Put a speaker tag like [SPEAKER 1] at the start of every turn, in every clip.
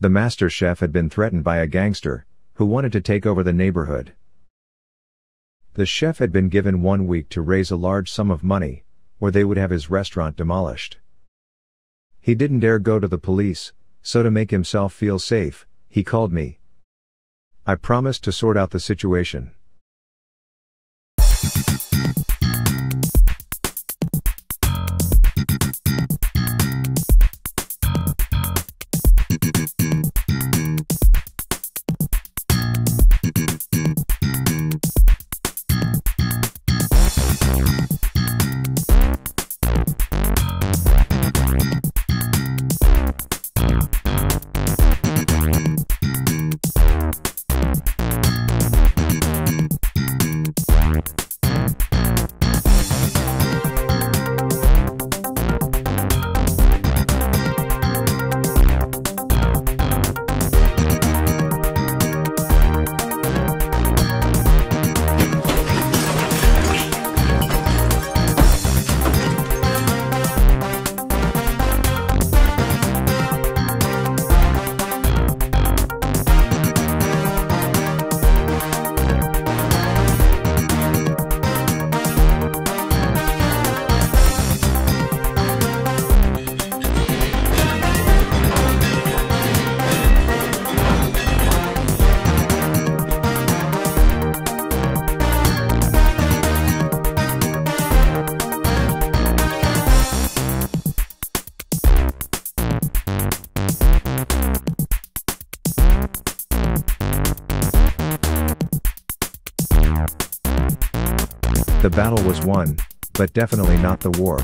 [SPEAKER 1] The master chef had been threatened by a gangster, who wanted to take over the neighborhood. The chef had been given one week to raise a large sum of money, or they would have his restaurant demolished. He didn't dare go to the police, so to make himself feel safe, he called me. I promised to sort out the situation. The battle was won, but definitely not the war.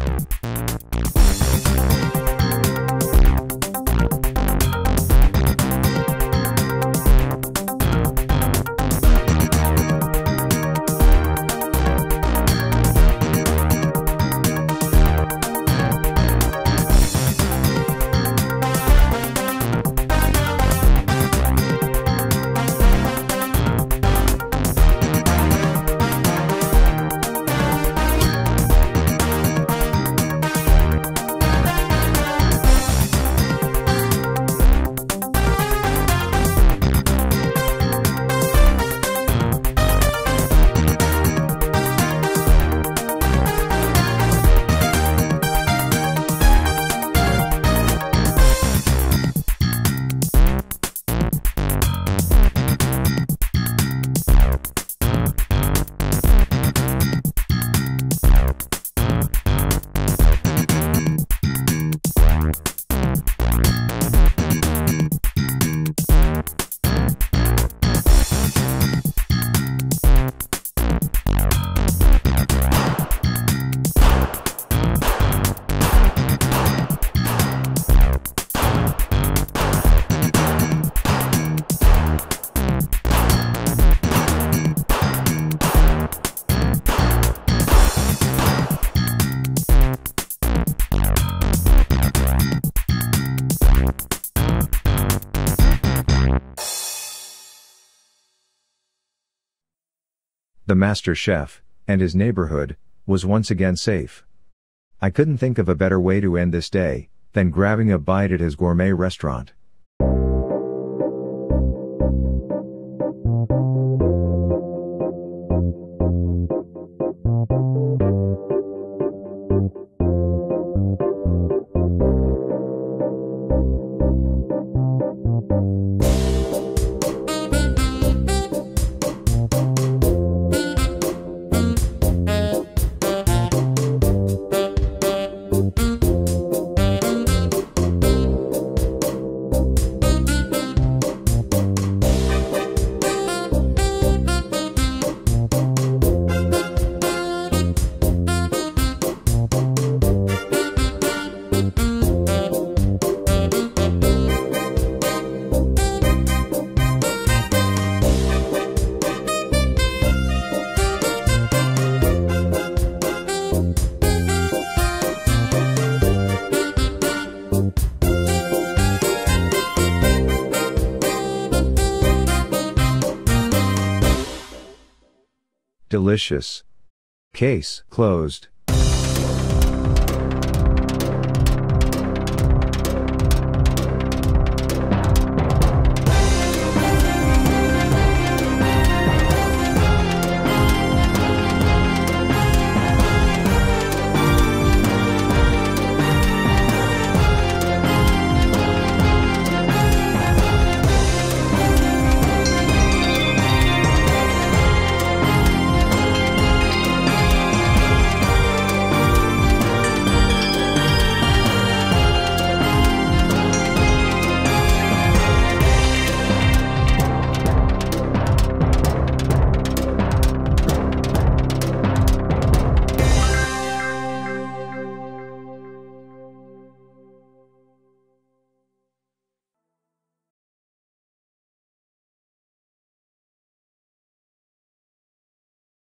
[SPEAKER 1] The master chef, and his neighborhood, was once again safe. I couldn't think of a better way to end this day, than grabbing a bite at his gourmet restaurant. Delicious. Case closed.